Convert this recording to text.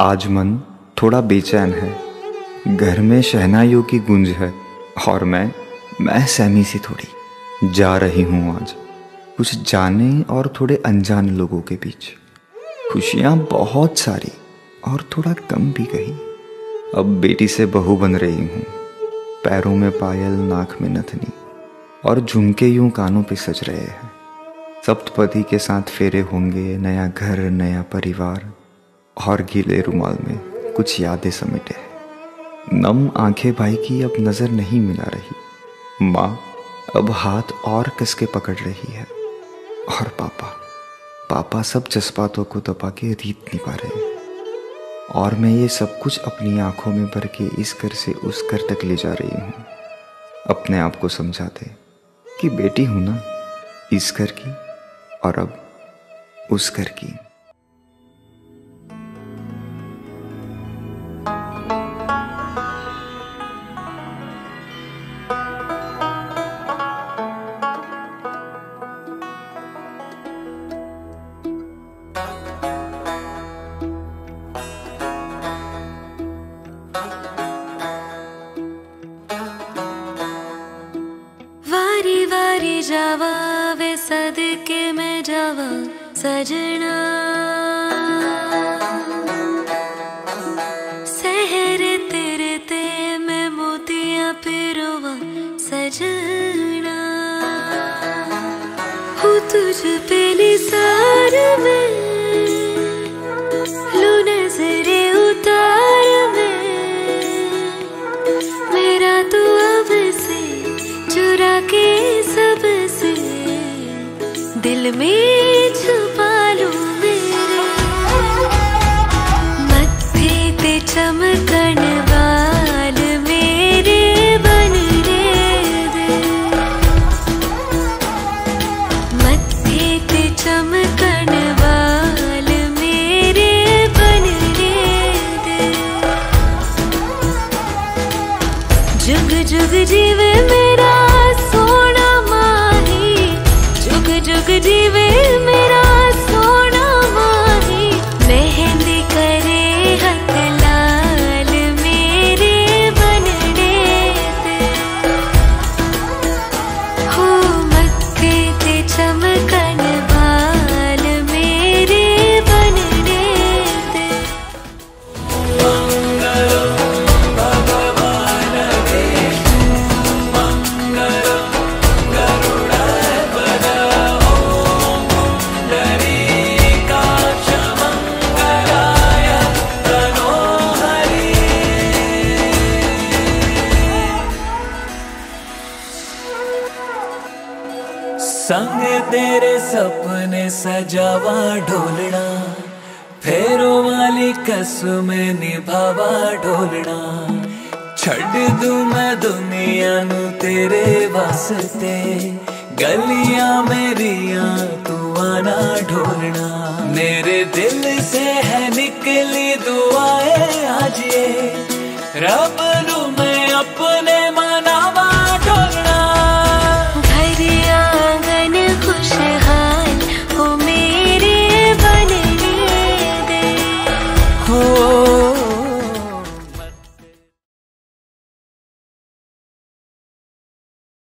आज मन थोड़ा बेचैन है। घर में शहनाइयों की गूंज है और मैं मैं सहमी सी थोड़ी। जा रही हूँ आज। कुछ जाने और थोड़े अनजान लोगों के बीच। खुशियाँ बहुत सारी और थोड़ा कम भी कही। अब बेटी से बहू बन रही हूँ। पैरों में पायल, नाक में नथनी और झुमके यूँ कानों पे सज रहे हैं। सप्तपति के साथ फेरे होंगे, नया घर, नया परिवार। और गीले रुमाल में कुछ यादें समेटे हैं। नम आँखें भाई की अब नज़र नहीं मिला रही। माँ अब हाथ और कसके पकड़ रही है। और पापा पापा सब जज्बातों को दबा के रीत निभा रहे और मैं ये सब कुछ अपनी आँखों में भर के इस घर से उस घर तक ले जा रही हूँ। अपने आप को समझाते कि बेटी हूँ ना, इस घर की और अब उस घर की। में सजना। सहरे तेरे ते मैं मोतिया पिरोवा सजना। हो तुझ पे निसार में में छुपा मेरे। बन रे दे मत्थे वाल मेरे बन जुग जुग जीवे मेरा संग तेरे सपने सजावा ढोलना, फेरों वाली कसम निभावा ढोलना। छड़ दू मैं दुनिया नु तेरे वास्ते, गलियाँ मेरियाँ तू आना ढोलना। मेरे दिल से है निकली दुआएँ आज ये, रब नु मैं अपने